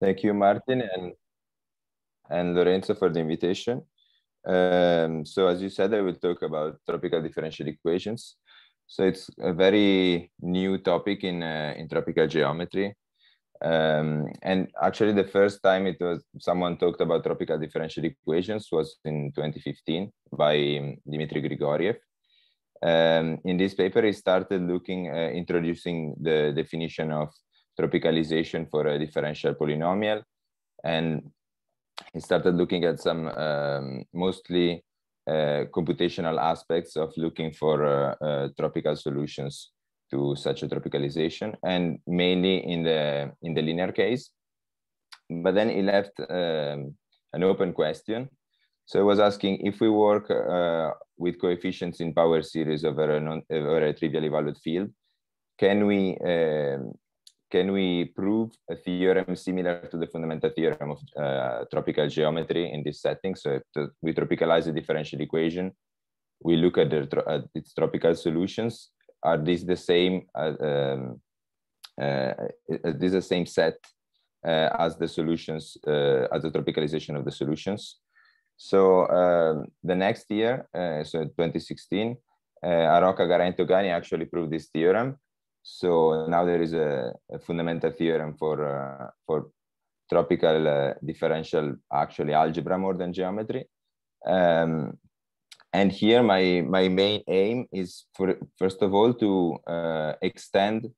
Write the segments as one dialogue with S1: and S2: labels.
S1: Thank you, Martin and, and Lorenzo for the invitation. Um, so as you said, I will talk about tropical differential equations. So it's a very new topic in, uh, in tropical geometry. Um, and actually the first time it was someone talked about tropical differential equations was in 2015 by um, Dmitry Grigoriev. Um, in this paper, he started looking, uh, introducing the definition of tropicalization for a differential polynomial. And he started looking at some um, mostly uh, computational aspects of looking for uh, uh, tropical solutions to such a tropicalization and mainly in the in the linear case but then he left um, an open question so i was asking if we work uh, with coefficients in power series over a, non, over a trivially valued field can we um, can we prove a theorem similar to the fundamental theorem of uh, tropical geometry in this setting? So to, we tropicalize the differential equation, we look at, the, at its tropical solutions. Are these the same? Uh, um, uh, is this the same set uh, as the solutions, uh, as the tropicalization of the solutions? So um, the next year, uh, so 2016, uh, Aroca, actually proved this theorem so now there is a, a fundamental theorem for uh, for tropical uh, differential actually algebra more than geometry. Um, and here my my main aim is for first of all to uh, extend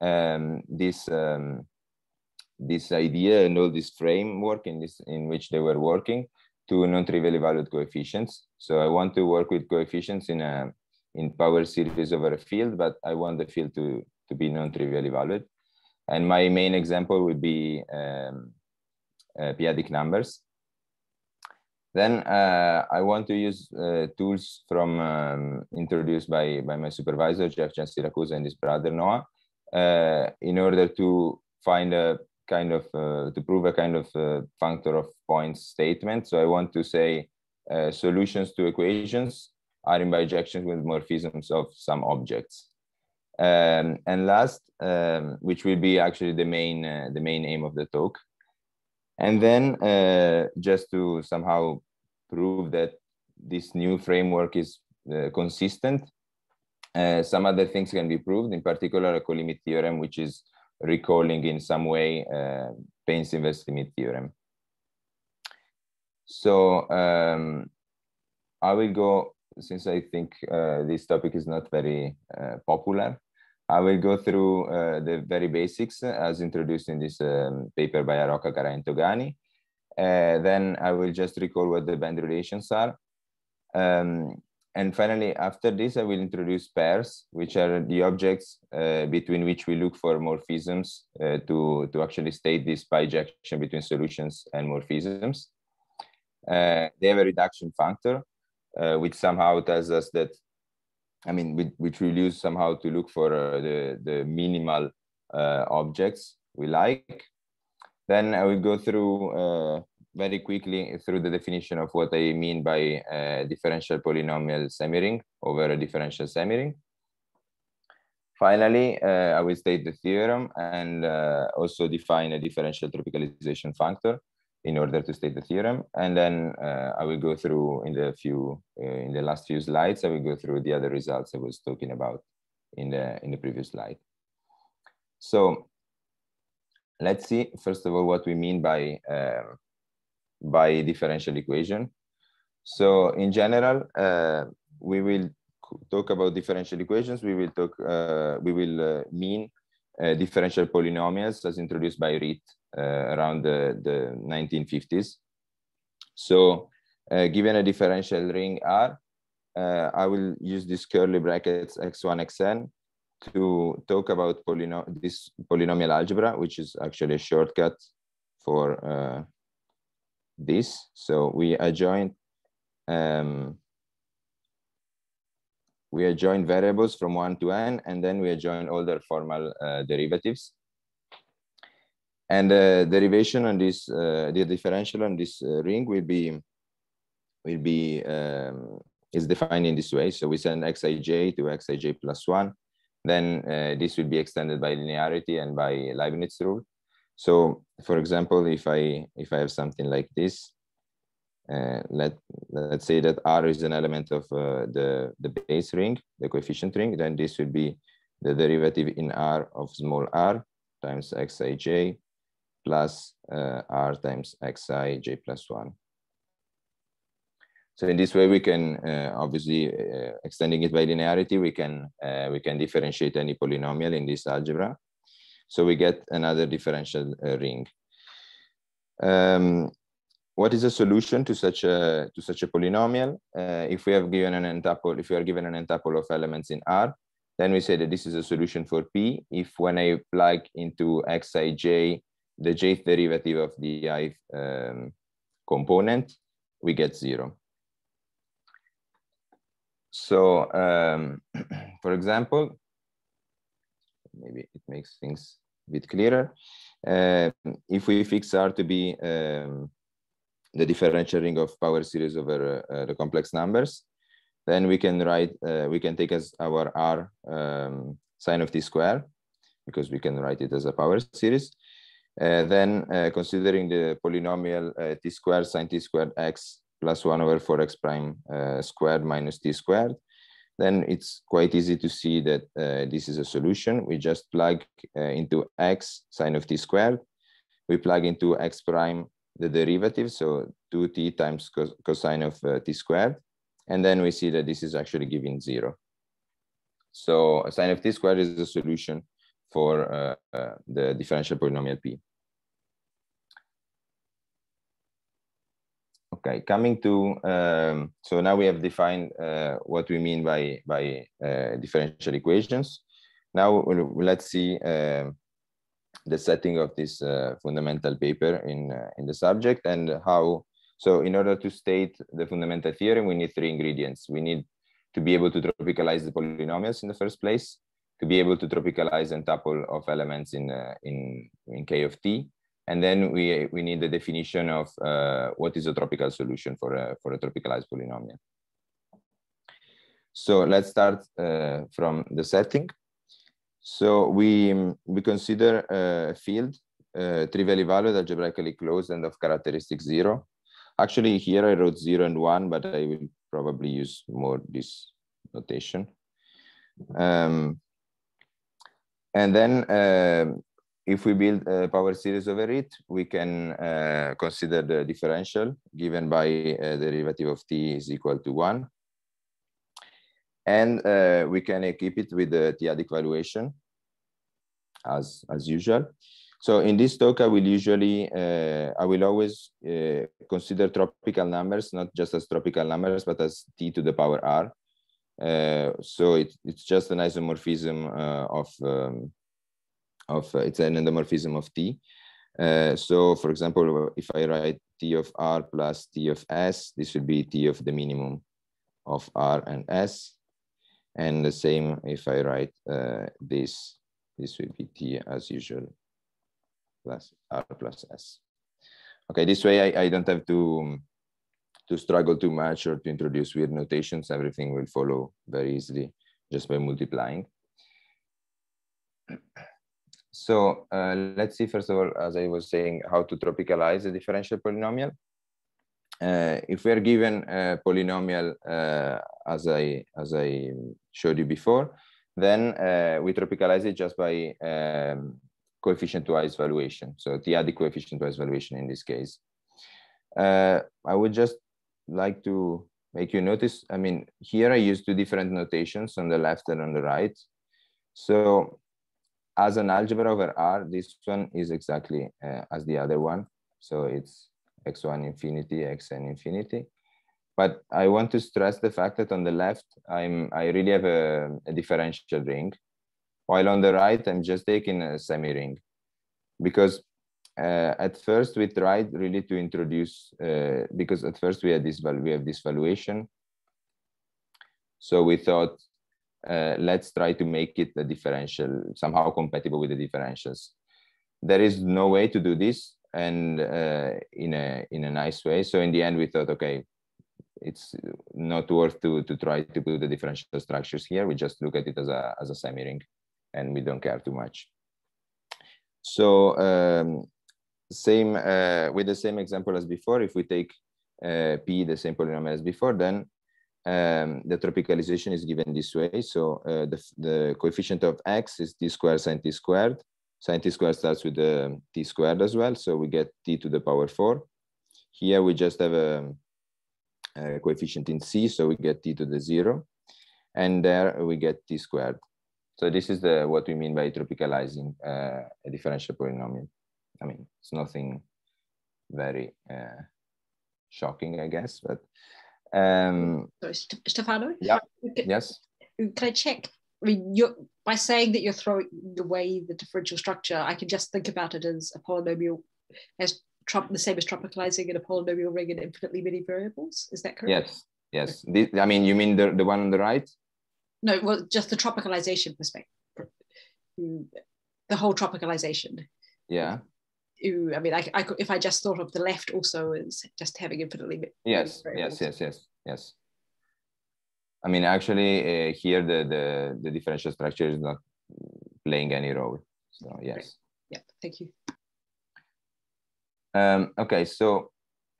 S1: um, this um, this idea and all this framework in this in which they were working to non-trivially valued coefficients. So I want to work with coefficients in a in power series over a field, but I want the field to, to be non-trivially valued. And my main example would be um, uh, p-adic numbers. Then uh, I want to use uh, tools from um, introduced by, by my supervisor, Jeff Giansiracusa and his brother Noah, uh, in order to find a kind of, uh, to prove a kind of uh, functor of points statement. So I want to say solutions to equations are in bijections with morphisms of some objects. Um, and last, um, which will be actually the main uh, the main aim of the talk. And then uh, just to somehow prove that this new framework is uh, consistent, uh, some other things can be proved, in particular a colimit theorem, which is recalling in some way uh, Payne's inverse limit theorem. So um, I will go since I think uh, this topic is not very uh, popular, I will go through uh, the very basics as introduced in this um, paper by Aroca, Garay, and Toghani. then I will just recall what the band relations are. Um, and finally, after this, I will introduce pairs, which are the objects uh, between which we look for morphisms uh, to, to actually state this bijection between solutions and morphisms. Uh, they have a reduction functor, uh, which somehow tells us that, I mean, which, which we'll use somehow to look for uh, the, the minimal uh, objects we like. Then I will go through uh, very quickly through the definition of what I mean by a differential polynomial semiring over a differential semiring. Finally, uh, I will state the theorem and uh, also define a differential tropicalization functor in order to state the theorem. And then uh, I will go through in the few, uh, in the last few slides, I will go through the other results I was talking about in the, in the previous slide. So let's see, first of all, what we mean by, uh, by differential equation. So in general, uh, we will talk about differential equations. We will talk, uh, we will uh, mean differential polynomials as introduced by Ritt around the, the 1950s. So uh, given a differential ring R, uh, I will use these curly brackets x1, xn to talk about polynom this polynomial algebra, which is actually a shortcut for uh, this. So we adjoin um, we adjoin variables from one to n, and then we adjoin all their formal uh, derivatives. And the derivation on this, uh, the differential on this uh, ring will be, will be, um, is defined in this way. So we send xij to xij plus one. Then uh, this will be extended by linearity and by Leibniz rule. So for example, if I if I have something like this, uh, let let's say that R is an element of uh, the the base ring, the coefficient ring, then this would be the derivative in R of small r times xij plus uh, r times xi j plus one. So in this way, we can uh, obviously uh, extending it by linearity, we can uh, we can differentiate any polynomial in this algebra. So we get another differential uh, ring. Um, what is a solution to such a to such a polynomial? Uh, if we have given an n-tuple, if we are given an n-tuple of elements in R, then we say that this is a solution for P. If when I plug into xij the jth derivative of the i um, component, we get zero. So, um, for example, maybe it makes things a bit clearer. Uh, if we fix R to be um, the differential ring of power series over uh, the complex numbers, then we can write, uh, we can take as our R um, sine of t square, because we can write it as a power series. Uh, then uh, considering the polynomial uh, t squared sine t squared x plus 1 over 4x prime squared minus t squared, then it's quite easy to see that this is a solution. We just plug into x sine of t squared. We plug into x prime the derivative, so 2t times cos cosine of uh, t squared. And then we see that this is actually giving zero. So sine of t squared is the solution for uh, uh, the differential polynomial p. Okay, coming to, um, so now we have defined uh, what we mean by, by uh, differential equations. Now let's see uh, the setting of this uh, fundamental paper in, uh, in the subject and how, so in order to state the fundamental theorem, we need three ingredients. We need to be able to tropicalize the polynomials in the first place, to be able to tropicalize a tuple of elements in, uh, in, in K of T, and then we, we need the definition of uh, what is a tropical solution for a, for a tropicalized polynomial. So let's start uh, from the setting. So we, we consider a field uh, trivially valued, algebraically closed, and of characteristic zero. Actually, here I wrote zero and one, but I will probably use more this notation. Um, and then uh, if we build a power series over it, we can uh, consider the differential given by a uh, derivative of t is equal to one. And uh, we can equip it with the t-adic valuation as, as usual. So in this talk, I will usually, uh, I will always uh, consider tropical numbers, not just as tropical numbers, but as t to the power r. Uh, so it, it's just an isomorphism of um, of uh, it's an endomorphism of t. Uh, so for example, if I write t of r plus t of s, this would be t of the minimum of r and s. And the same if I write uh, this, this would be t as usual plus r plus s. Okay, this way I, I don't have to, to struggle too much or to introduce weird notations. Everything will follow very easily just by multiplying. So uh, let's see, first of all, as I was saying, how to tropicalize a differential polynomial. Uh, if we are given a polynomial uh, as I as I showed you before, then uh, we tropicalize it just by um, coefficient-wise valuation. So the adic coefficient-wise valuation in this case. Uh, I would just like to make you notice, I mean, here I use two different notations on the left and on the right. So as an algebra over R, this one is exactly uh, as the other one. So it's x1 infinity, xn infinity. But I want to stress the fact that on the left, I'm I really have a, a differential ring, while on the right, I'm just taking a semi-ring. Because uh, at first we tried really to introduce, uh, because at first we had this, we have this valuation. So we thought uh, let's try to make it a differential, somehow compatible with the differentials. There is no way to do this and uh, in, a, in a nice way. So in the end, we thought, okay, it's not worth to, to try to put the differential structures here. We just look at it as a, as a semi-ring and we don't care too much. So um, same uh, with the same example as before, if we take uh, p the same polynomial as before, then um, the tropicalization is given this way. So uh, the, the coefficient of x is t squared sine t squared. Sine t squared starts with the t squared as well. So we get t to the power four. Here we just have a, a coefficient in c, so we get t to the zero. And there we get t squared. So this is the what we mean by tropicalizing uh, a differential polynomial. I mean, it's nothing very uh, shocking, I guess, but um,
S2: Sorry, Stefano.
S1: Yeah.
S2: Can,
S1: yes.
S2: Can I check? I mean, you're by saying that you're throwing away the differential structure, I can just think about it as a polynomial, as Trump, the same as tropicalizing in a polynomial ring in infinitely many variables. Is that correct?
S1: Yes. Yes. This, I mean, you mean the the one on the right?
S2: No, well, just the tropicalization perspective. The whole tropicalization.
S1: Yeah.
S2: I mean, I, I could, if I just thought of the left also as just having infinitely.
S1: Yes, yes, yes, yes, yes. I mean, actually, uh, here the, the the differential structure is not playing any role. So yes. Right.
S2: Yeah. Thank you.
S1: Um, okay, so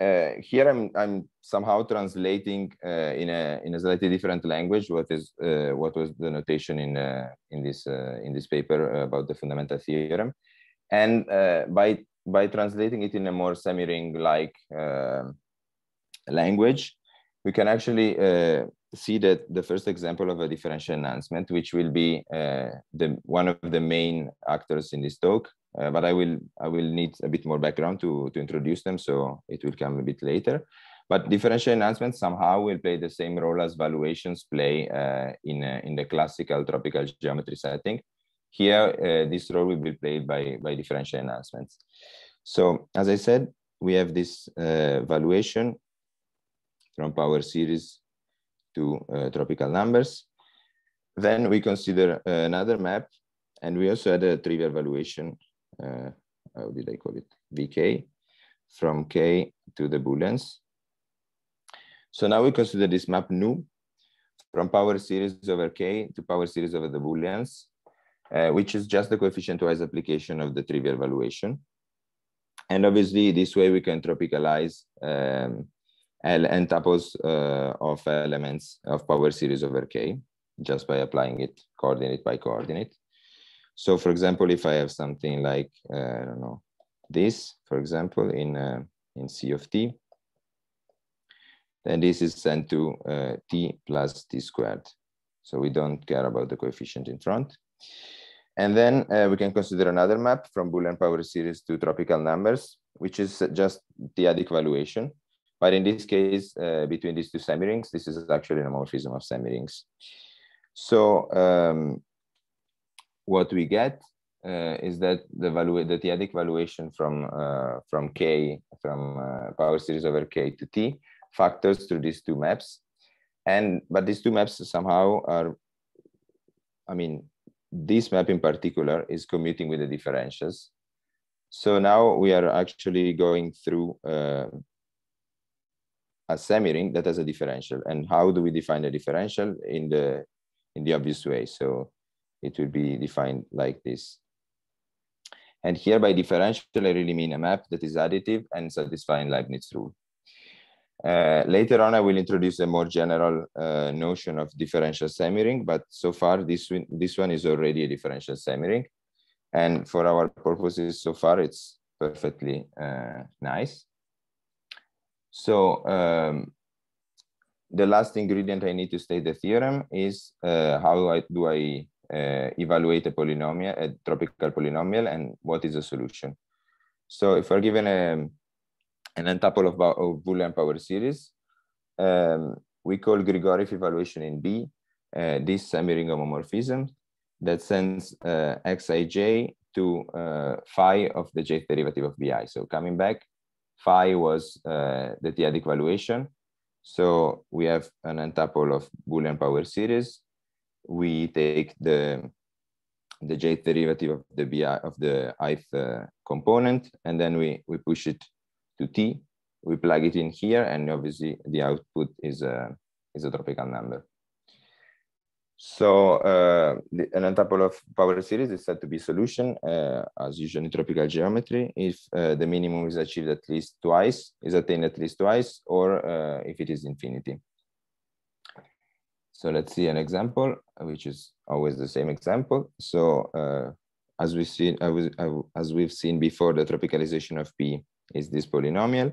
S1: uh, here I'm I'm somehow translating uh, in a in a slightly different language what is uh, what was the notation in uh, in this uh, in this paper about the fundamental theorem, and uh, by by translating it in a more semi-ring like uh, language, we can actually uh, see that the first example of a differential enhancement, which will be uh, the one of the main actors in this talk, uh, but I will I will need a bit more background to to introduce them, so it will come a bit later. But differential enhancements somehow will play the same role as valuations play uh, in in the classical tropical geometry setting, here, uh, this role will be played by, by differential enhancements. So as I said, we have this uh, valuation from power series to uh, tropical numbers. Then we consider another map, and we also had a trivial valuation. Uh, how did I call it? VK from K to the Booleans. So now we consider this map nu from power series over K to power series over the Booleans uh, which is just the coefficient-wise application of the trivial valuation. And obviously, this way we can tropicalize um, L n tuples uh, of elements of power series over K just by applying it coordinate by coordinate. So for example, if I have something like, uh, I don't know, this, for example, in, uh, in C of t, then this is sent to uh, t plus t squared. So we don't care about the coefficient in front. And then uh, we can consider another map from Boolean power series to tropical numbers, which is just the adic valuation. But in this case, uh, between these two semirings, this is actually an homomorphism of semirings. So um, what we get uh, is that the value, the valuation from uh, from k from uh, power series over k to t factors through these two maps, and but these two maps somehow are, I mean, this map in particular is commuting with the differentials. So now we are actually going through uh, a semiring that has a differential. And how do we define a differential in the in the obvious way? So it will be defined like this. And here by differential, I really mean a map that is additive and satisfying Leibniz rule. Uh, later on, I will introduce a more general uh, notion of differential semiring, but so far this this one is already a differential semiring. And for our purposes so far, it's perfectly uh, nice. So um, the last ingredient I need to state the theorem is uh, how do I, do I uh, evaluate a polynomial, a tropical polynomial, and what is the solution. So if we're given a then tuple of, of Boolean power series. Um, we call Grigoriev evaluation in B uh, this semi-ring homomorphism that sends uh, xij to uh, phi of the jth derivative of bi. So coming back, phi was uh, the t-adic valuation. So we have an n-tuple of Boolean power series. We take the the j derivative of the bi of the ith uh, component, and then we we push it to t. We plug it in here, and obviously the output is a, is a tropical number. So uh, the, an tuple of power series is said to be solution, uh, as usual in tropical geometry, if uh, the minimum is achieved at least twice, is attained at least twice, or uh, if it is infinity. So let's see an example, which is always the same example. So uh, as we've seen, as we've seen before, the tropicalization of P is this polynomial.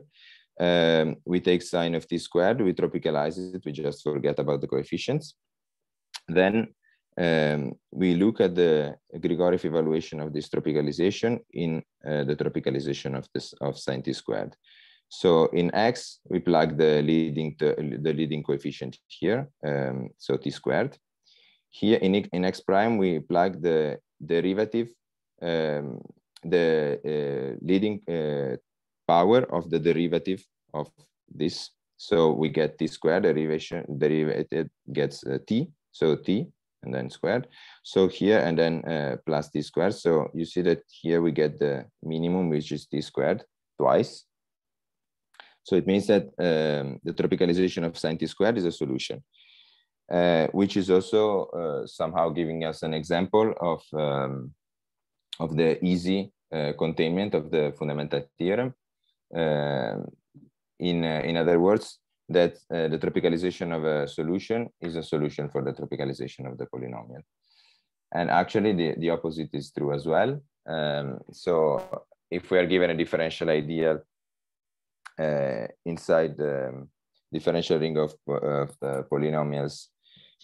S1: Um, we take sine of t squared, we tropicalize it, we just forget about the coefficients. Then um, we look at the Grigoriev evaluation of this tropicalization in uh, the tropicalization of this of sine t squared. So in x, we plug the leading the leading coefficient here, um, so t squared. Here in, in x prime, we plug the derivative, um, the uh, leading uh, power of the derivative of this. So we get t squared derivation, derivative gets uh, t, so t and then squared. So here and then uh, plus t squared. So you see that here we get the minimum, which is t squared twice. So it means that um, the tropicalization of sine t squared is a solution, uh, which is also uh, somehow giving us an example of, um, of the easy uh, containment of the fundamental theorem. Um, in, uh, in other words, that uh, the tropicalization of a solution is a solution for the tropicalization of the polynomial. And actually the, the opposite is true as well. Um, so if we are given a differential ideal uh, inside the differential ring of, of the polynomials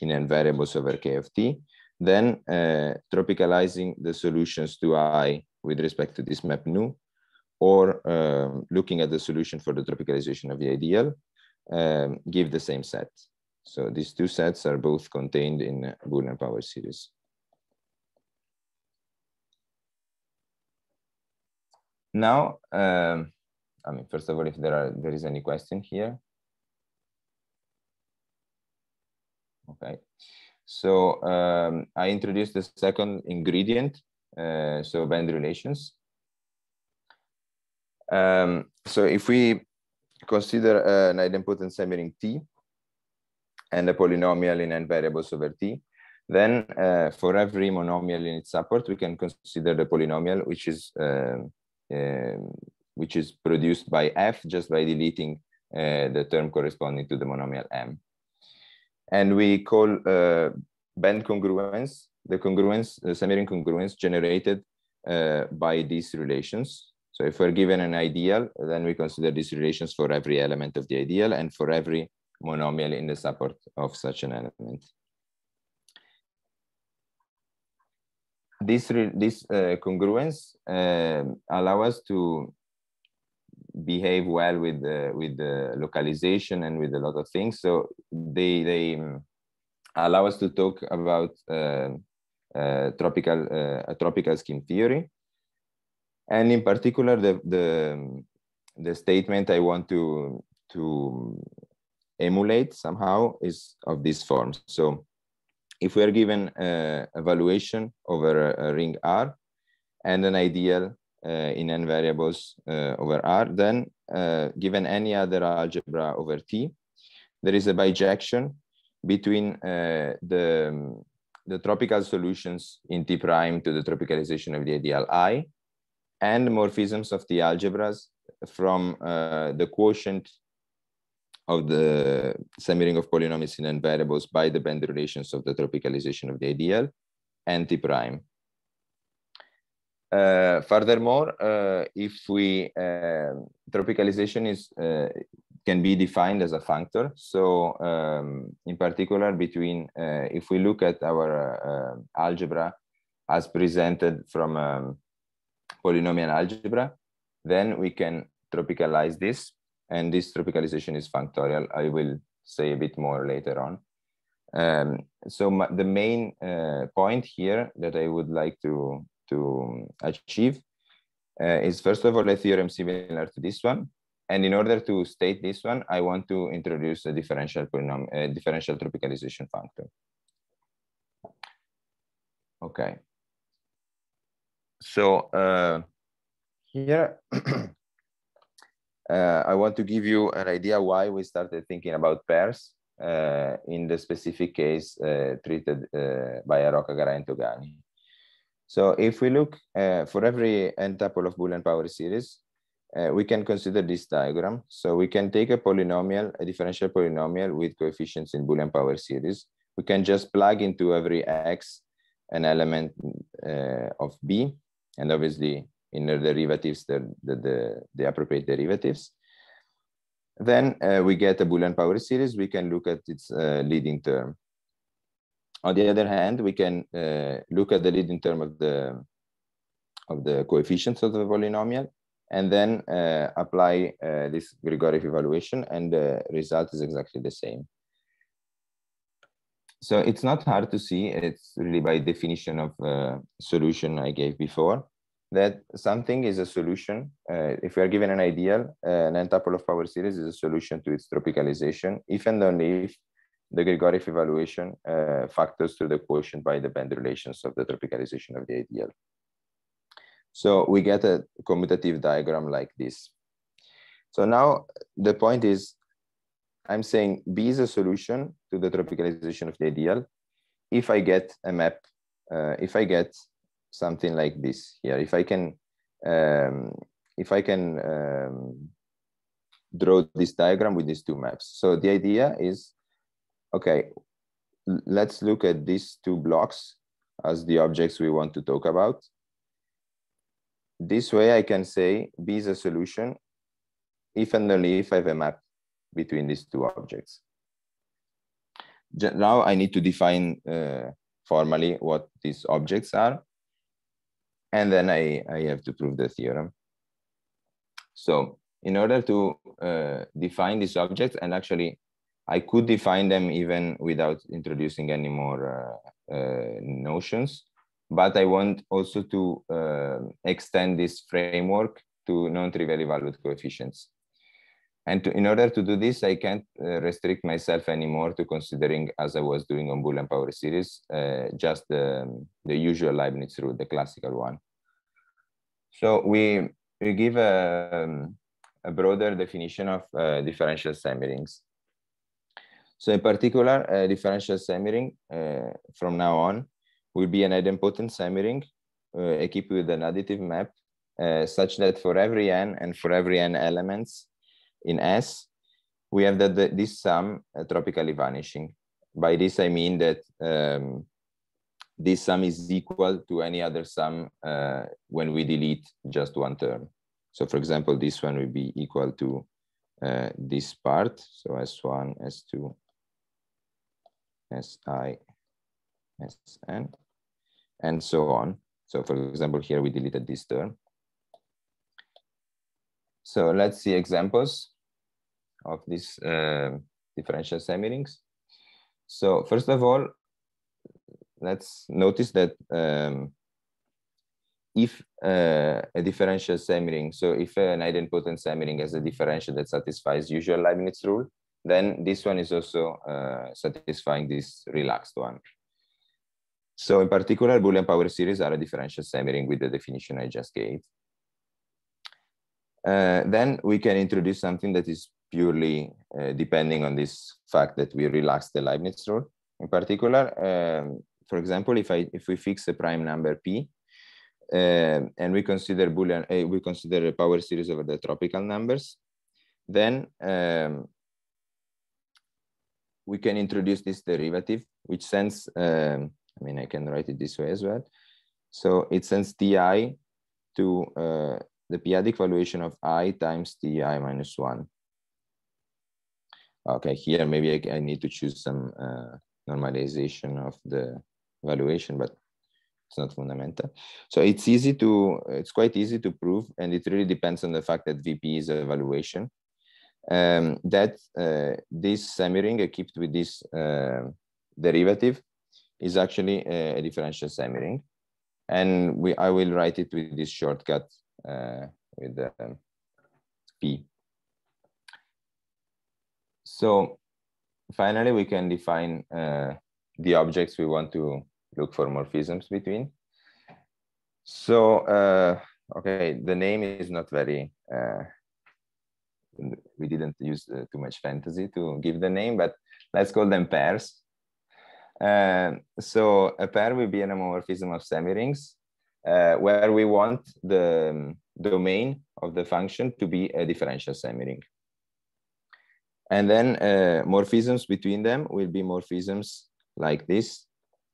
S1: in n variables over k of t, then uh, tropicalizing the solutions to i with respect to this map nu or um, looking at the solution for the tropicalization of the ideal, um, give the same set. So these two sets are both contained in Boolean power series. Now, um, I mean, first of all, if there are there is any question here. Okay, so um, I introduced the second ingredient, uh, so band relations. Um, so if we consider uh, an idempotent semiring T and a polynomial in n variables over T, then uh, for every monomial in its support, we can consider the polynomial, which is um, um, which is produced by f just by deleting uh, the term corresponding to the monomial m. And we call uh, band congruence the congruence, the semiring congruence generated uh, by these relations. So if we're given an ideal, then we consider these relations for every element of the ideal and for every monomial in the support of such an element. This, this uh, congruence uh, allow us to behave well with the, with the localization and with a lot of things. So they, they um, allow us to talk about uh, uh tropical, uh, a tropical scheme theory and in particular the the, the statement i want to to emulate somehow is of this form. So if we are given a evaluation over a, a ring r and an ideal uh, in n variables uh, over r then uh, given any other algebra over t there is a bijection between uh, the the tropical solutions in t prime to the tropicalization of the ideal i and morphisms of the algebras from uh, the quotient of the semiring of polynomials in n variables by the band relations of the tropicalization of the ideal and t prime. Uh, furthermore, uh, if we uh, tropicalization is uh, can be defined as a functor. So, um, in particular, between uh, if we look at our uh, algebra as presented from um, polynomial algebra, then we can tropicalize this. And this tropicalization is functorial. I will say a bit more later on. Um, so the main uh, point here that I would like to, to achieve uh, is first of all a theorem similar to this one. And in order to state this one, I want to introduce a differential polynomial, differential tropicalization functor. Okay. So uh, here, uh, I want to give you an idea why we started thinking about pairs uh, in the specific case uh, treated uh, by Aroca, Garay, and Toghani. So if we look uh, for every n tuple of Boolean power series, we can consider this diagram. So we can take a polynomial, a differential polynomial with coefficients in Boolean power series. We can just plug into every x an element of b, and obviously inner derivatives, the, the, the, the appropriate derivatives. Then uh, we get a Boolean power series. We can look at its uh, leading term. On the other hand, we can uh, look at the leading term of the of the coefficients of the polynomial and then uh, apply uh, this Grigoriev evaluation and the result is exactly the same. So it's not hard to see, it's really by definition of uh, solution I gave before, that something is a solution. Uh, if we are given an ideal, uh, an n-tuple of power series is a solution to its tropicalization, if and only if the Grigoriev evaluation uh, factors through the quotient by the band relations of the tropicalization of the ideal. So we get a commutative diagram like this. So now the point is, I'm saying B is a solution to the tropicalization of the ideal. If I get a map, uh, if I get something like this here, if I can, um, if I can um, draw this diagram with these two maps. So the idea is, okay, let's look at these two blocks as the objects we want to talk about. This way I can say B is a solution if and only if I have a map between these two objects. Now I need to define uh, formally what these objects are. And then I, I have to prove the theorem. So in order to uh, define these objects, and actually I could define them even without introducing any more uh, uh notions, but I want also to uh, extend this framework to non-trivially valued coefficients. And to, in order to do this, I can't uh, restrict myself anymore to considering, as I was doing on Boolean power series, uh, just the, the usual Leibniz rule, the classical one. So we, we give a, um, a broader definition of uh, differential semirings. So in particular, uh, differential semiring uh, from now on will be an idempotent semiring uh, equipped with an additive map such that for every n and for every n elements in S, we have that the, this sum uh, tropically vanishing. By this, I mean that um, this sum is equal to any other sum uh, when we delete just one term. So for example, this one will be equal to uh, this part. So S1, S2, Si, Sn and so on. So for example, here we deleted this term. So let's see examples of these uh, differential semirings. So first of all, let's notice that um, if uh, a differential semiring, so if an idempotent semiring has a differential that satisfies usual Leibniz rule, then this one is also uh, satisfying this relaxed one. So in particular, Boolean power series are a differential semiring with the definition I just gave. Uh, then we can introduce something that is purely uh, depending on this fact that we relax the Leibniz rule. In particular, um, for example, if I if we fix a prime number p, uh, and we consider Boolean, uh, we consider a power series over the tropical numbers, then um, we can introduce this derivative, which sends um, I mean, I can write it this way as well. So it sends ti to uh, the p-adic valuation of i times ti minus one. Okay, here maybe I, I need to choose some uh, normalization of the valuation, but it's not fundamental. So it's easy to, it's quite easy to prove, and it really depends on the fact that VP is a valuation. Um, that uh, this semiring equipped with this uh, derivative is actually a, a differential semiring. And we, I will write it with this shortcut uh, with the um, P. So finally, we can define uh, the objects we want to look for morphisms between. So, uh, okay, the name is not very, uh, we didn't use uh, too much fantasy to give the name, but let's call them pairs. Uh, so a pair will be an homomorphism of semirings uh, where we want the um, domain of the function to be a differential semiring. And then uh, morphisms between them will be morphisms like this.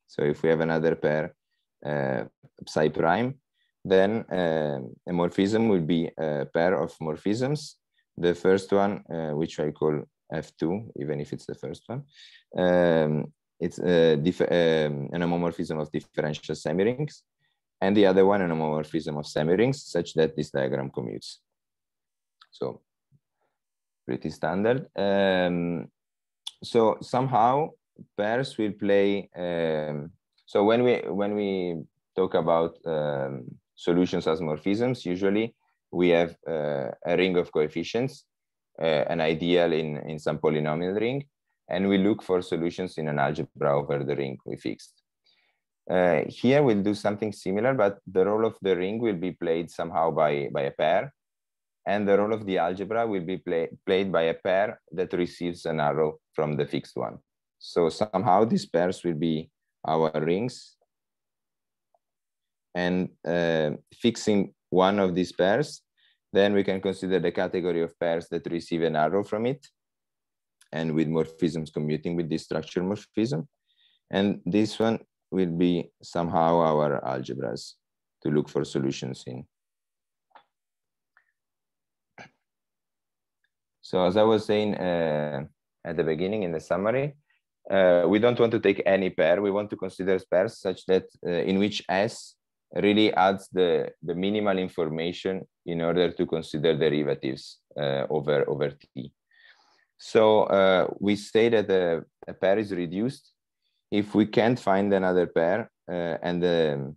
S1: So if we have another pair, uh, psi prime, then uh, a morphism will be a pair of morphisms. The first one, uh, which I call F2, even if it's the first one, um, it's um, an homomorphism of differential semirings, and the other one an homomorphism of semirings, such that this diagram commutes. So pretty standard. Um, so somehow pairs will play. Um, so when we when we talk about um, solutions as morphisms, usually we have uh, a ring of coefficients, uh, an ideal in, in some polynomial ring, and we look for solutions in an algebra over the ring we fixed. Uh, here we'll do something similar, but the role of the ring will be played somehow by, by a pair, and the role of the algebra will be play, played by a pair that receives an arrow from the fixed one. So somehow these pairs will be our rings, and uh, fixing one of these pairs, then we can consider the category of pairs that receive an arrow from it, and with morphisms commuting with this structure morphism. And this one will be somehow our algebras to look for solutions in. So as I was saying uh, at the beginning in the summary, uh, we don't want to take any pair. We want to consider pairs such that uh, in which S really adds the, the minimal information in order to consider derivatives uh, over, over t. So uh, we say that a, a, pair is reduced if we can't find another pair uh, and the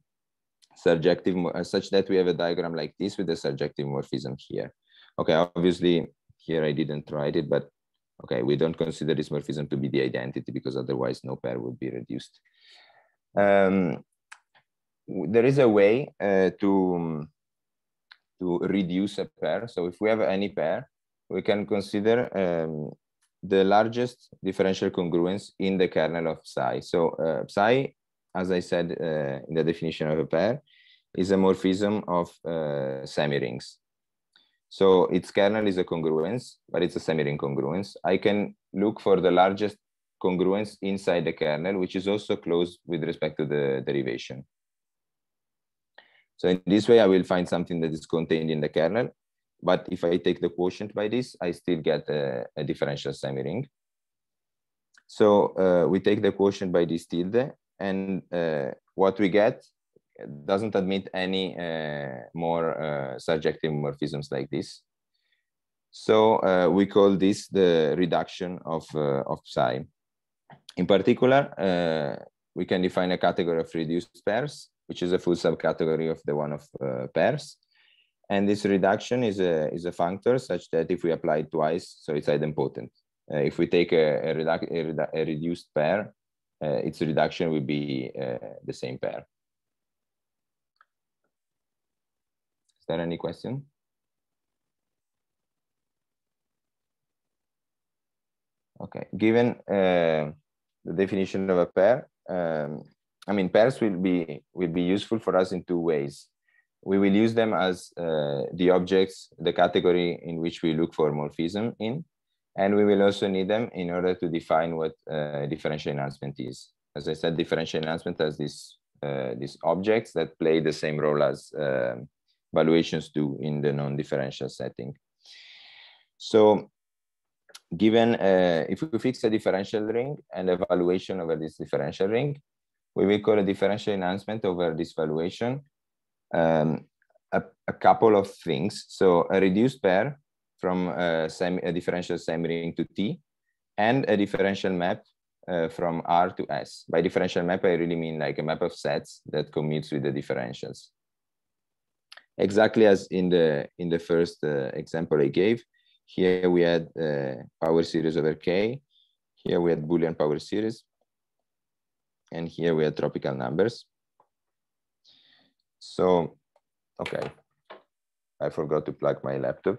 S1: surjective such that we have a diagram like this with the surjective morphism here. Okay, obviously here I didn't write it, but okay, we don't consider this morphism to be the identity because otherwise no pair would be reduced. Um, there is a way uh, to to reduce a pair. So if we have any pair, we can consider um, the largest differential congruence in the kernel of psi. So uh, psi, as I said uh, in the definition of a pair, is a morphism of uh, semirings. So its kernel is a congruence, but it's a semiring congruence. I can look for the largest congruence inside the kernel, which is also closed with respect to the derivation. So in this way, I will find something that is contained in the kernel. But if I take the quotient by this, I still get a, a differential semiring. So uh, we take the quotient by this tilde, and uh, what we get doesn't admit any uh, more uh, surjective morphisms like this. So uh, we call this the reduction of, of psi. In particular, we can define a category of reduced pairs which is a full subcategory of the one of pairs. And this reduction is a, is a functor such that if we apply it twice, so it's idempotent. Uh, if we take a, a, redu a, redu a reduced pair, uh, its reduction will be uh, the same pair. Is there any question? Okay, given uh, the definition of a pair, um, I mean, pairs will be will be useful for us in two ways. We will use them as uh, the objects, the category in which we look for morphism in, and we will also need them in order to define what uh, differential enhancement is. As I said, differential enhancement has these uh, these objects that play the same role as um, valuations do in the non-differential setting. So given uh, if we fix a differential ring and evaluation over this differential ring, we will call a differential enhancement over this valuation um, a, a, couple of things. So a reduced pair from a, semi, a differential semiring to T and a differential map uh, from R to S. By differential map, I really mean like a map of sets that commutes with the differentials exactly as in the in the first uh, example I gave. Here we had uh, power series over K. Here we had Boolean power series. And here we had tropical numbers. So, okay. I forgot to plug my laptop.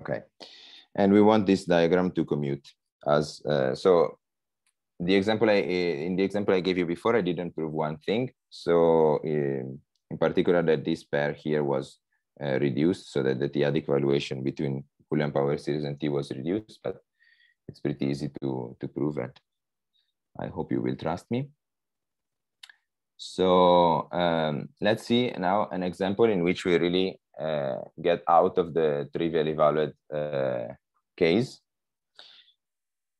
S1: Okay. And we want this diagram to commute as, uh, so the example I, in the example I gave you before, I didn't prove one thing. So in, in particular that this pair here was uh, reduced so that the t-adic valuation between Boolean power series and T was reduced, but it's pretty easy to, to prove it. I hope you will trust me. So um, let's see now an example in which we really uh, get out of the trivially valued uh, case.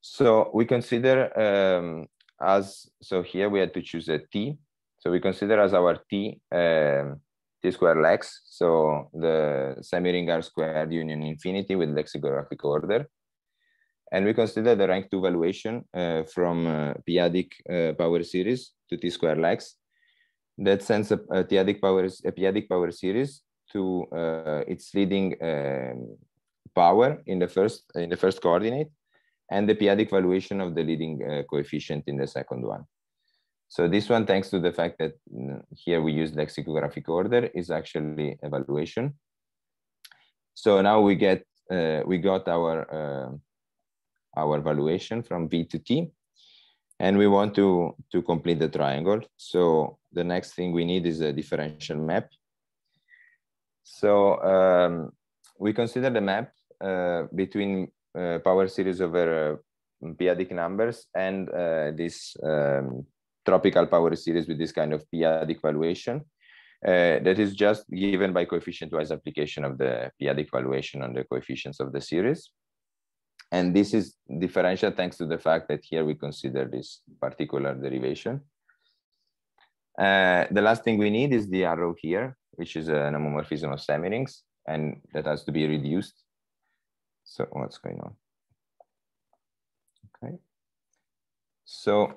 S1: So we consider um, as, so here we had to choose a t. So we consider as our t um, t square lex. So the semi-ring R squared union infinity with lexicographic order. And we consider the rank two valuation uh, from uh, p-adic uh, power series to t square lex that sends a, a p-adic power, a power series to uh, its leading um, power in the first in the first coordinate and the p-adic valuation of the leading uh, coefficient in the second one. So this one, thanks to the fact that mm, here we use lexicographic order, is actually evaluation. So now we get uh, we got our uh, our valuation from V to T, and we want to to complete the triangle. So the next thing we need is a differential map. So um, we consider the map between uh, power series over uh, p-adic numbers and uh, this um, tropical power series with this kind of p-adic valuation. Uh, that is just given by coefficient-wise application of the p-adic valuation on the coefficients of the series. And this is differential thanks to the fact that here we consider this particular derivation. Uh, the last thing we need is the arrow here, which is an homomorphism of semi-rings, and that has to be reduced. So what's going on? Okay. So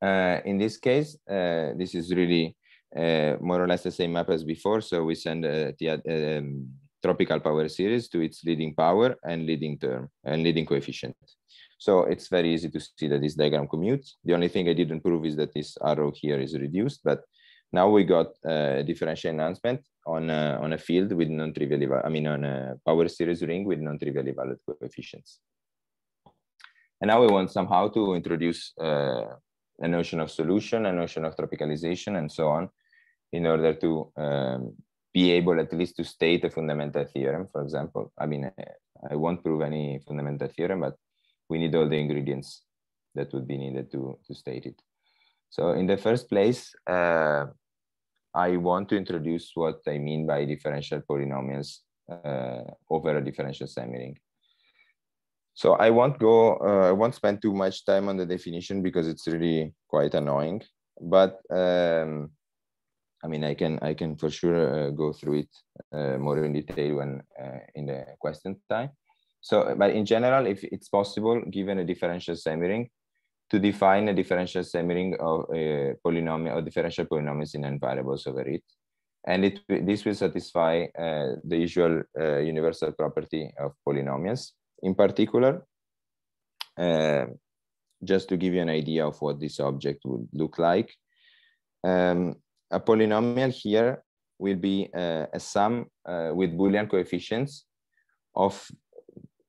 S1: uh, in this case, uh, this is really uh, more or less the same map as before. So we send the um, tropical power series to its leading power and leading term and leading coefficient. So it's very easy to see that this diagram commutes. The only thing I didn't prove is that this arrow here is reduced, but now we got a differential enhancement on a, on a field with non-trivially, I mean, on a power series ring with non-trivially valid coefficients. And now we want somehow to introduce uh, a notion of solution, a notion of tropicalization, and so on, in order to um, be able at least to state a fundamental theorem, for example. I mean, I won't prove any fundamental theorem, but we need all the ingredients that would be needed to, to state it. So in the first place, uh, I want to introduce what I mean by differential polynomials uh, over a differential semi-ring. So I won't go, uh, I won't spend too much time on the definition because it's really quite annoying, but um, I mean, I can, I can for sure uh, go through it uh, more in detail when uh, in the question time. So, but in general, if it's possible, given a differential semi-ring, to define a differential semi-ring of a polynomial or differential polynomials in n variables over it. And it, this will satisfy uh, the usual uh, universal property of polynomials. In particular, uh, just to give you an idea of what this object would look like, um, a polynomial here will be uh, a sum uh, with Boolean coefficients of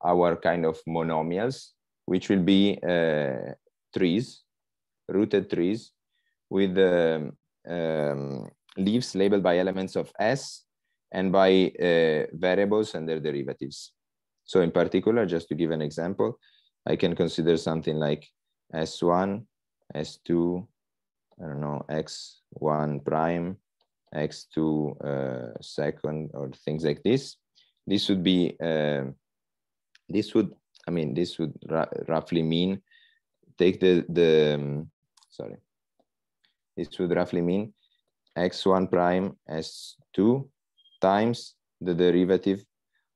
S1: our kind of monomials, which will be uh, trees, rooted trees, with um, um, leaves labeled by elements of S and by uh, variables and their derivatives. So in particular, just to give an example, I can consider something like S1, S2, I don't know, X1 prime, X2 uh, second, or things like this. This would be uh, this would, I mean, this would roughly mean take the, the um, sorry, this would roughly mean x1 prime s2 times the derivative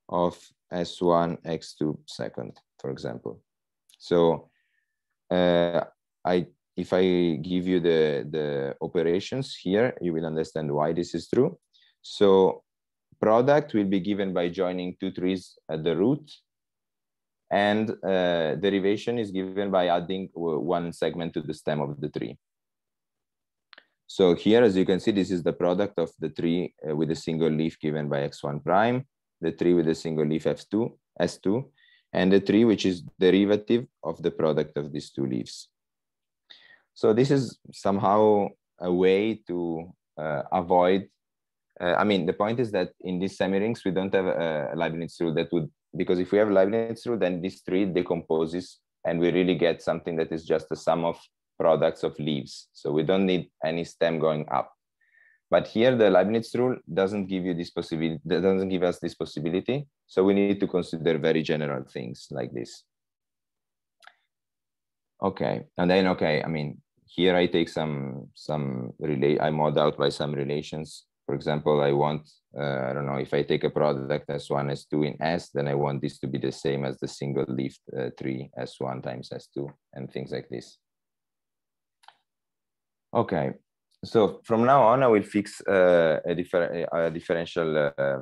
S1: of s1 x2 second, for example. So uh, I, if I give you the, the operations here, you will understand why this is true. So product will be given by joining two trees at the root and uh, derivation is given by adding one segment to the stem of the tree. So here, as you can see, this is the product of the tree uh, with a single leaf given by x1 prime, the tree with a single leaf f2, s2, and the tree which is derivative of the product of these two leaves. So this is somehow a way to uh, avoid, uh, I mean, the point is that in these semirings, we don't have a Leibniz rule that would, because if we have Leibniz rule, then this tree decomposes and we really get something that is just a sum of products of leaves. So we don't need any stem going up. But here the Leibniz rule doesn't give you this possibility, doesn't give us this possibility. So we need to consider very general things like this. Okay, and then, okay, I mean, here I take some, some relate, I mod out by some relations. For example, I want, uh, I don't know, if I take a product S1, S2 in S, then I want this to be the same as the single leaf uh, tree S1 times S2 and things like this. Okay, so from now on, I will fix uh, a, differ a, differential uh,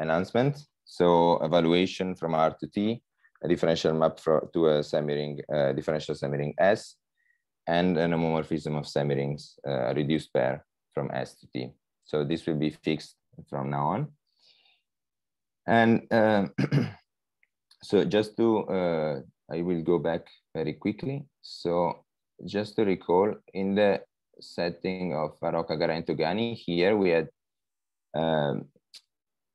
S1: enhancement. So evaluation from R to T, a differential map to a semiring, uh, differential semiring S, and an homomorphism of semirings, uh, reduced pair from S to T. So this will be fixed from now on. And um, so just to, uh, I will go back very quickly. So just to recall, in the setting of Aroca Garay and Toghani, here we had um,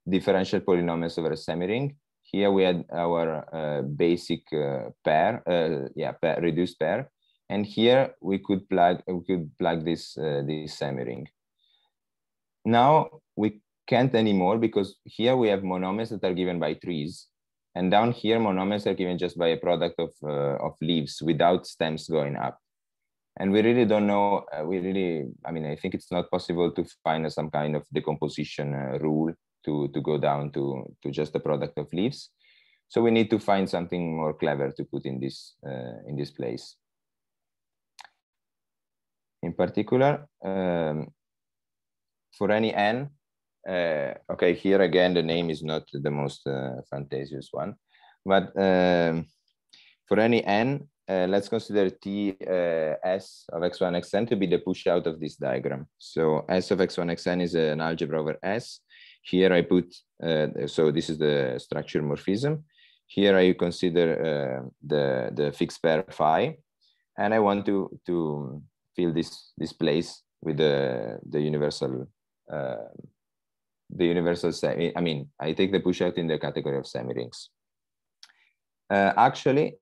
S1: differential polynomials over a semiring. Here we had our uh, basic uh, pair, uh, yeah, pair, reduced pair, and here we could plug we could plug this uh, this semiring. Now we can't anymore because here we have monomials that are given by trees, and down here monomials are given just by a product of uh, of leaves without stems going up. And we really don't know uh, we really i mean i think it's not possible to find uh, some kind of decomposition uh, rule to to go down to to just the product of leaves. So we need to find something more clever to put in this uh, in this place. In particular um, for any n uh, okay here again the name is not the most uh, fantasious one but um, for any n uh, let's consider T S of x1 xn to be the push out of this diagram. So S of x1 xn is an algebra over S. Here I put, so this is the structure morphism. Here I consider the, the fixed pair phi, and I want to, to fill this, this place with the, the universal, uh, the universal, semi. I mean, I take the push out in the category of semirings. Uh, actually,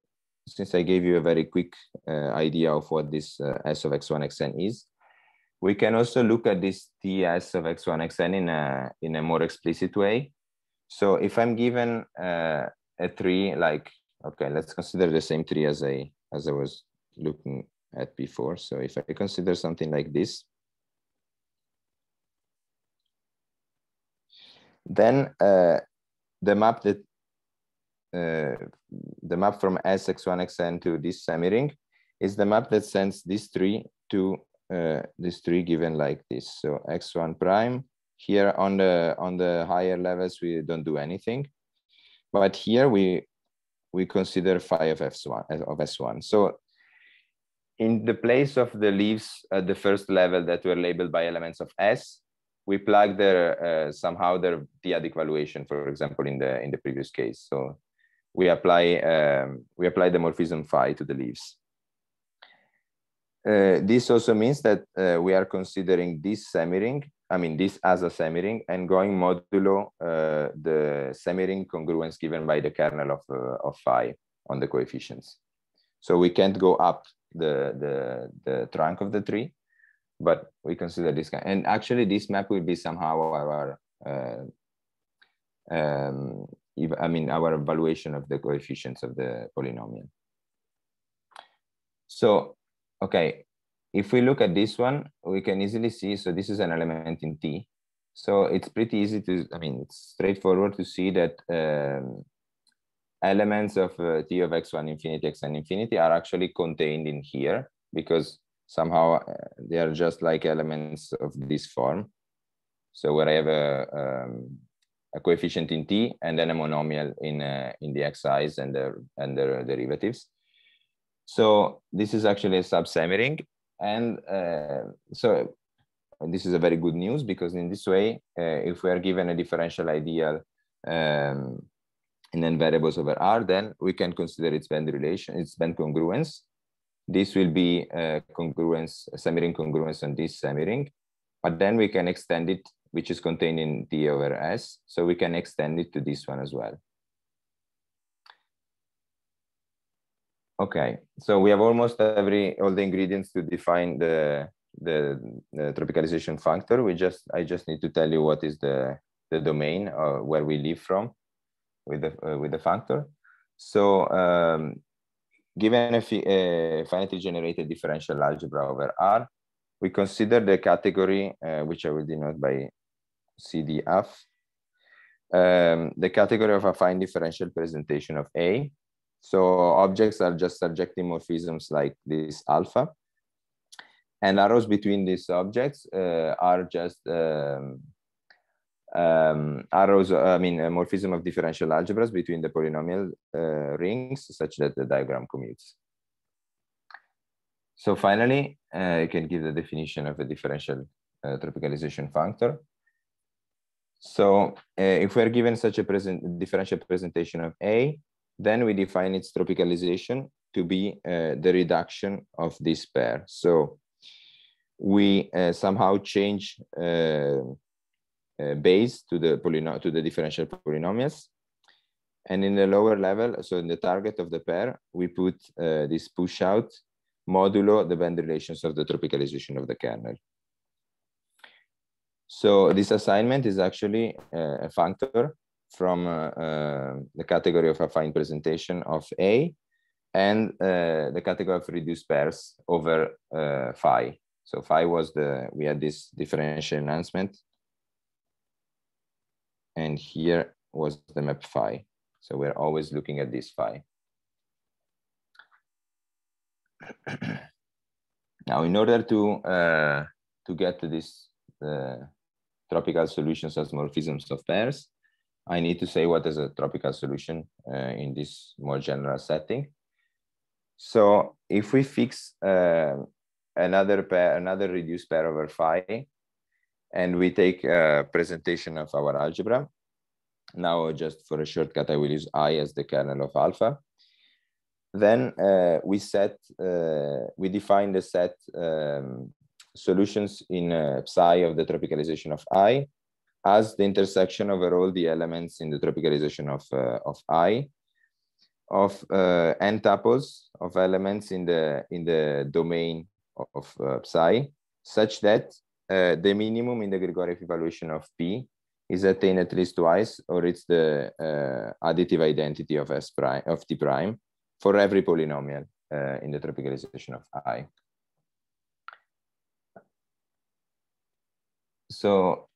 S1: since I gave you a very quick uh, idea of what this uh, S of x1 xn is, we can also look at this TS of x1 xn in a, in a more explicit way. So if I'm given uh, a tree like, okay, let's consider the same tree as I, as I was looking at before. So if I consider something like this, then uh, the map that uh, the map from Sx1, Xn to this semiring is the map that sends this tree to uh, this tree given like this. So X1 prime, here on the, on the higher levels, we don't do anything. But here we, we consider phi of, F1, of S1. So in the place of the leaves at the first level that were labeled by elements of S, we plug their uh, somehow their p-adic valuation, for example, in the in the previous case. So we apply um, we apply the morphism phi to the leaves. Uh, this also means that uh, we are considering this semiring, I mean this as a semiring, and going modulo uh, the semiring congruence given by the kernel of uh, of phi on the coefficients. So we can't go up the the the trunk of the tree, but we consider this kind. And actually, this map will be somehow our uh, um, I mean, our evaluation of the coefficients of the polynomial. So, okay, if we look at this one, we can easily see, so this is an element in T. So it's pretty easy to, I mean, it's straightforward to see that um, elements of uh, T of x1 infinity, xn infinity are actually contained in here because somehow uh, they are just like elements of this form. So where I have a, um, a coefficient in t and then a monomial in uh, in the xi's and their and their derivatives. So this is actually a subsemiring, and uh, so this is a very good news because in this way, uh, if we are given a differential ideal um, and then variables over R, then we can consider its bend relation, its bend congruence. This will be a congruence, semi-ring congruence on this semi-ring, but then we can extend it, which is contained in D over S. So we can extend it to this one as well. Okay, so we have almost every all the ingredients to define the the, the tropicalization functor. We just I just need to tell you what is the the domain uh, where we live from with the uh, with the functor. So um, given a, a, finitely generated differential algebra over R, we consider the category uh, which I will denote by CDF, um, the category of affine differential presentation of A. So objects are just surjective morphisms like this alpha. And arrows between these objects uh, are just um, um, arrows, I mean, a morphism of differential algebras between the polynomial uh, rings such that the diagram commutes. So finally, uh, can give the definition of a differential uh, tropicalization functor. So uh, if we're given such a present differential presentation of A, then we define its tropicalization to be uh, the reduction of this pair. So we uh, somehow change uh, base to the polynom to the differential polynomials. And in the lower level, so in the target of the pair, we put uh, this push out modulo the bend relations of the tropicalization of the kernel. So this assignment is actually uh, a functor from uh, the category of affine presentation of A and the category of reduced pairs over phi. So phi was the, we had this differential enhancement and here was the map phi. So we're always looking at this phi. now, in order to uh, to get to this uh, tropical solutions as morphisms of pairs, I need to say what is a tropical solution uh, in this more general setting. So if we fix uh, another pair, another reduced pair over phi, and we take a presentation of our algebra. Now, just for a shortcut, I will use I as the kernel of alpha. Then uh, we set, uh, we define the set um, solutions in uh, psi of the tropicalization of I as the intersection over all the elements in the tropicalization of, uh, of I of uh, n tuples of elements in the, in the domain of, of uh, psi such that uh, the minimum in the Grigoriev evaluation of P is attained at least twice, or it's the uh, additive identity of S prime of T prime for every polynomial uh, in the tropicalization of I. So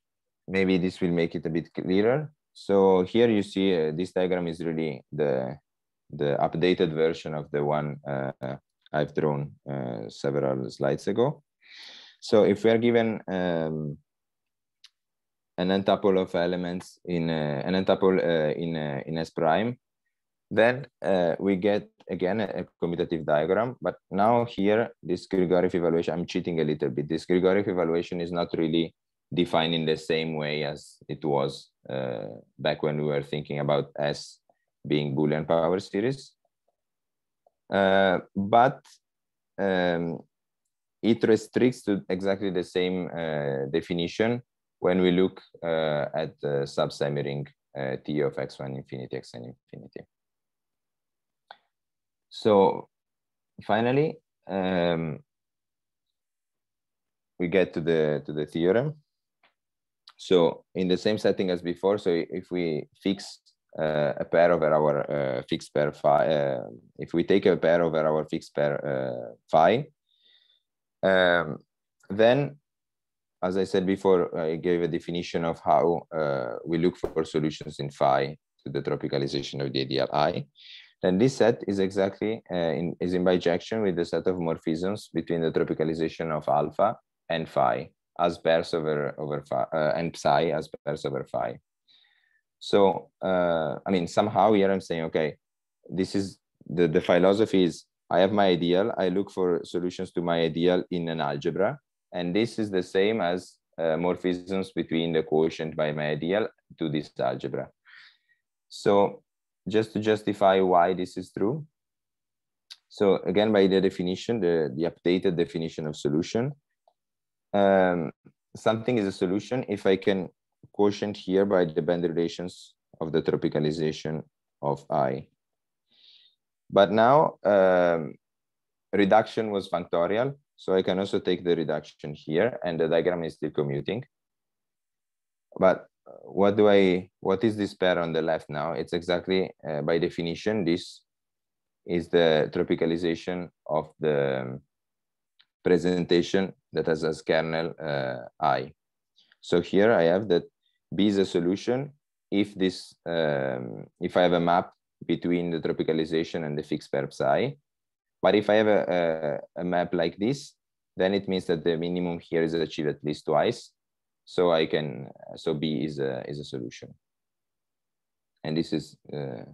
S1: maybe this will make it a bit clearer. So here you see uh, this diagram is really the the updated version of the one uh, I've drawn uh, several slides ago. So if we are given um, an n-tuple of elements in uh, an n-tuple uh, in uh, in S prime, then uh, we get again a, commutative diagram. But now here, this Grigoriev evaluation, I'm cheating a little bit. This Grigoriev evaluation is not really defined in the same way as it was uh, back when we were thinking about S being Boolean power series. Uh, but um, it restricts to exactly the same uh, definition when we look uh, at the sub-semi-ring uh, T of x1 infinity, xn infinity. So finally, um, we get to the to the theorem. So in the same setting as before, so if we fix uh, a pair over our uh, fixed pair phi, uh, if we take a pair over our fixed pair phi, um, then, as I said before, I gave a definition of how uh, we look for solutions in phi to the tropicalization of the ideal I. Then this set is exactly uh, in, is in bijection with the set of morphisms between the tropicalization of alpha and phi as pairs over over phi, uh, and psi as pairs over phi. So uh, I mean, somehow here I'm saying, okay, this is the the philosophy is I have my ideal. I look for solutions to my ideal in an algebra. And this is the same as uh, morphisms between the quotient by my ideal to this algebra. So just to justify why this is true. So again, by the definition, the, the updated definition of solution, um, something is a solution if I can quotient here by the bend relations of the tropicalization of I. But now um, reduction was functorial. So I can also take the reduction here and the diagram is still commuting. But what do I, what is this pair on the left now? It's exactly uh, by definition, this is the tropicalization of the presentation that has as kernel uh, I. So here I have that B is a solution if this, um, if I have a map between the tropicalization and the fixed pair psi. But if I have a, a, a map like this, then it means that the minimum here is achieved at least twice. So I can, so B is a, is a solution. And this is uh,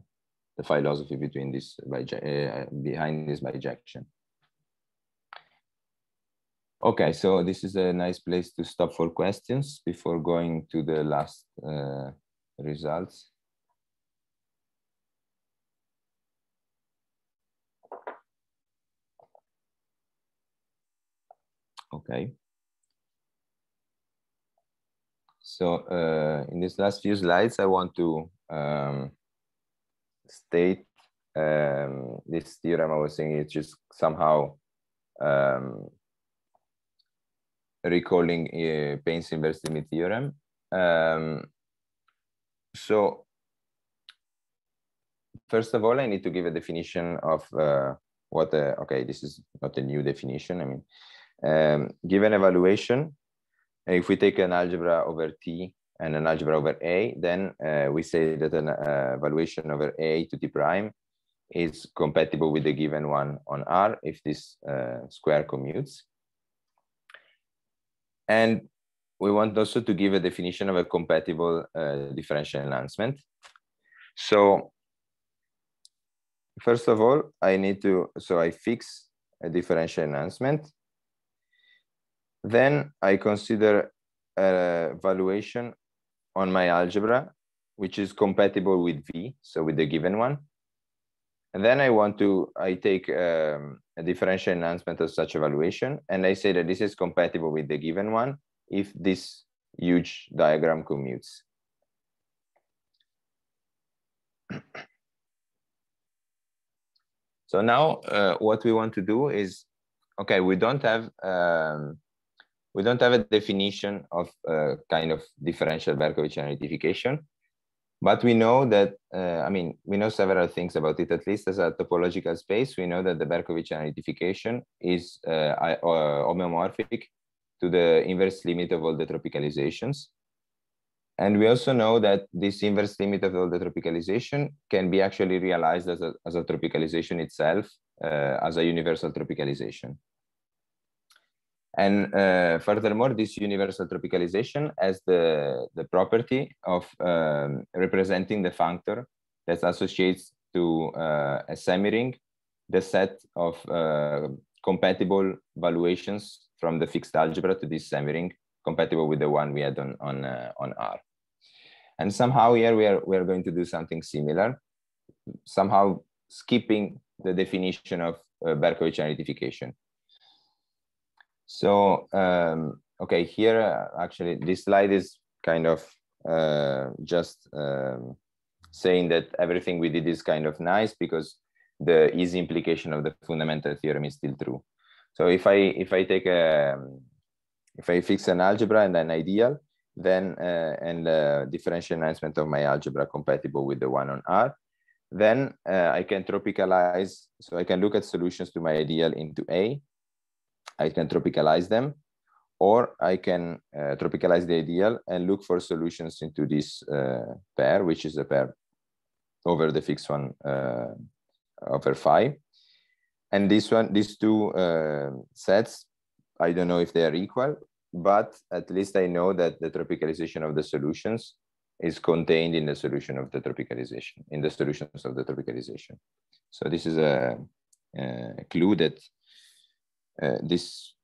S1: the philosophy between this, uh, behind this bijection. Okay, so this is a nice place to stop for questions before going to the last uh, results. Okay. So uh, in these last few slides, I want to um, state um, this theorem I was saying, it's just somehow um, recalling uh, Payne's inverse limit theorem. Um, so first of all, I need to give a definition of uh, what, a, okay, this is not a new definition. I mean, um, given evaluation, if we take an algebra over T and an algebra over A, then uh, we say that an uh, evaluation over A to T prime is compatible with the given one on R if this uh, square commutes. And we want also to give a definition of a compatible uh, differential enhancement. So first of all, I need to, so I fix a differential enhancement then I consider a valuation on my algebra, which is compatible with V, so with the given one. And then I want to, I take um, a differential enhancement of such evaluation, and I say that this is compatible with the given one if this huge diagram commutes. so now uh, what we want to do is, okay, we don't have um, we don't have a definition of uh, kind of differential Berkovich analytification, but we know that, uh, I mean, we know several things about it, at least as a topological space. We know that the Berkovich analytification is uh, uh, homeomorphic to the inverse limit of all the tropicalizations. And we also know that this inverse limit of all the tropicalization can be actually realized as a, as a tropicalization itself, uh, as a universal tropicalization. And uh, furthermore, this universal tropicalization has the, the property of um, representing the functor that associates to uh, a semiring the set of uh, compatible valuations from the fixed algebra to this semiring compatible with the one we had on, on, uh, on R. And somehow here we are, we are going to do something similar, somehow skipping the definition of uh, Berkovich analytification so, um, okay, here, uh, actually, this slide is kind of uh, just um, saying that everything we did is kind of nice because the easy implication of the fundamental theorem is still true. So if I if I take a if I fix an algebra and an ideal, then uh, and the differential enhancement of my algebra compatible with the one on R, then uh, I can tropicalize. So I can look at solutions to my ideal into A, I can tropicalize them, or I can uh, tropicalize the ideal and look for solutions into this uh, pair, which is a pair over the fixed one uh, over phi. And this one, these two uh, sets, I don't know if they are equal, but at least I know that the tropicalization of the solutions is contained in the solution of the tropicalization, in the solutions of the tropicalization. So this is a, a clue that this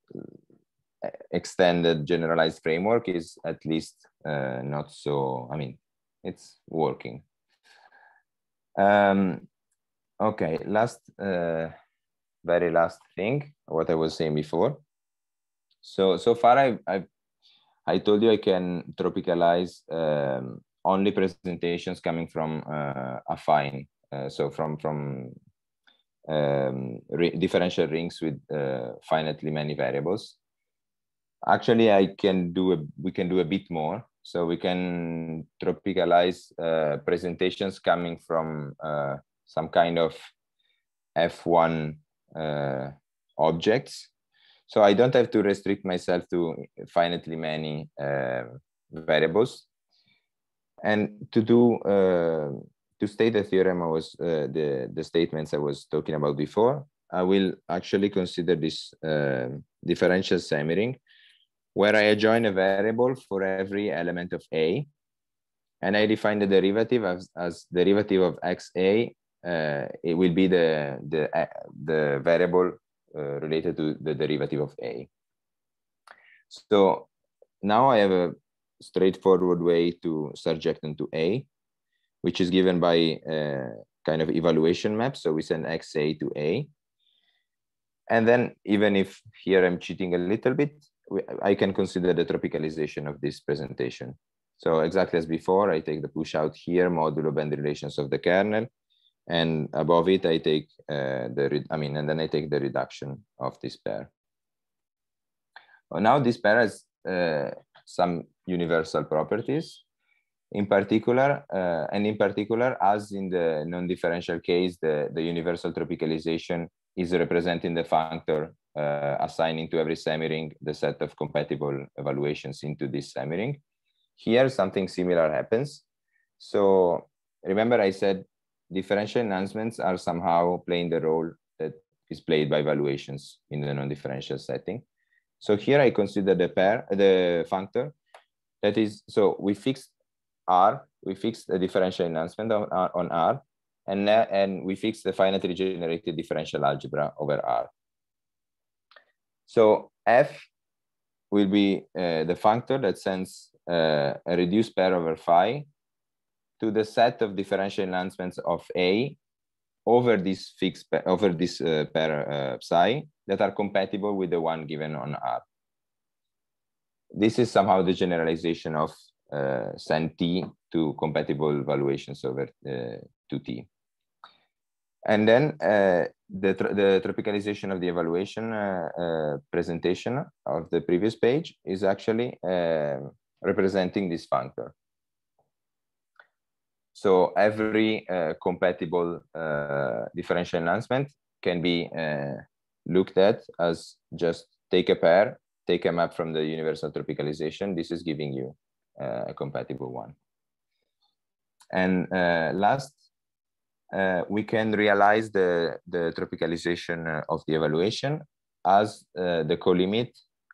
S1: extended generalized framework is at least uh, not so, I mean, it's working. Um, okay, last, uh, very last thing, what I was saying before. So, so far I, I, I told you I can tropicalize um, only presentations coming from uh, affine. Uh, so from, from um, differential rings with uh, finitely many variables. Actually, I can do a, we can do a bit more. So we can tropicalize uh, presentations coming from uh, some kind of F1 uh, objects. So I don't have to restrict myself to finitely many uh, variables. And to do uh, to state the theorem I was uh, the the statements I was talking about before, I will actually consider this uh, differential semi-ring, where I adjoin a variable for every element of A, and I define the derivative as, as derivative of xa. Uh, it will be the the uh, the variable uh, related to the derivative of A. So now I have a straightforward way to surject into A which is given by a kind of evaluation map. So we send XA to A. And then even if here I'm cheating a little bit, I can consider the tropicalization of this presentation. So exactly as before, I take the push out here, modulo bend relations of the kernel. And above it, I take uh, the, I mean, and then I take the reduction of this pair. Well, now this pair has uh, some universal properties in particular, uh, and in particular, as in the non-differential case, the, the universal tropicalization is representing the functor uh, assigning to every semiring the set of compatible evaluations into this semiring. Here, something similar happens. So remember I said differential enhancements are somehow playing the role that is played by evaluations in the non-differential setting. So here I consider the pair, the functor that is, so we fix R, we fix the differential enhancement on, on R, and, uh, and we fix the finitely generated differential algebra over R. So F will be uh, the functor that sends uh, a reduced pair over phi to the set of differential enhancements of A over this fixed over this uh, pair uh, psi that are compatible with the one given on R. This is somehow the generalization of uh, send t to compatible valuations over uh, 2t. And then uh, the, the tropicalization of the evaluation presentation of the previous page is actually representing this functor. So every uh, compatible uh, differential enhancement can be uh, looked at as just take a pair, take a map from the universal tropicalization. This is giving you uh, a compatible one. And uh, last, uh, we can realize the, the tropicalization of the evaluation as the co-limit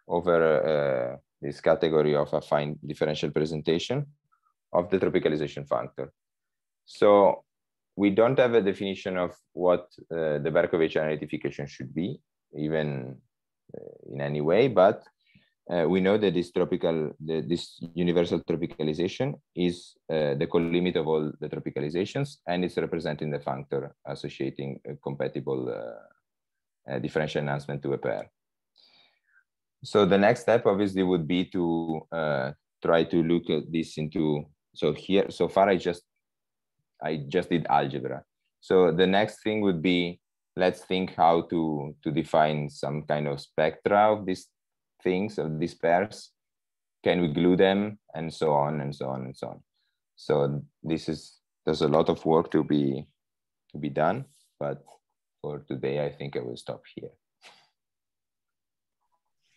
S1: over this category of affine differential presentation of the tropicalization functor. So we don't have a definition of what uh, the Berkovich analytification should be, even uh, in any way, but uh, we know that this tropical, the, this universal tropicalization is uh, the co-limit of all the tropicalizations, and it's representing the functor associating a compatible uh, differential enhancement to a pair. So the next step obviously would be to uh, try to look at this into, so here, so far I just, I just did algebra. So the next thing would be, let's think how to, to define some kind of spectra of this things of these pairs can we glue them and so on and so on and so on. So this is there's a lot of work to be to be done but for today i think i will stop here